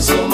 so much.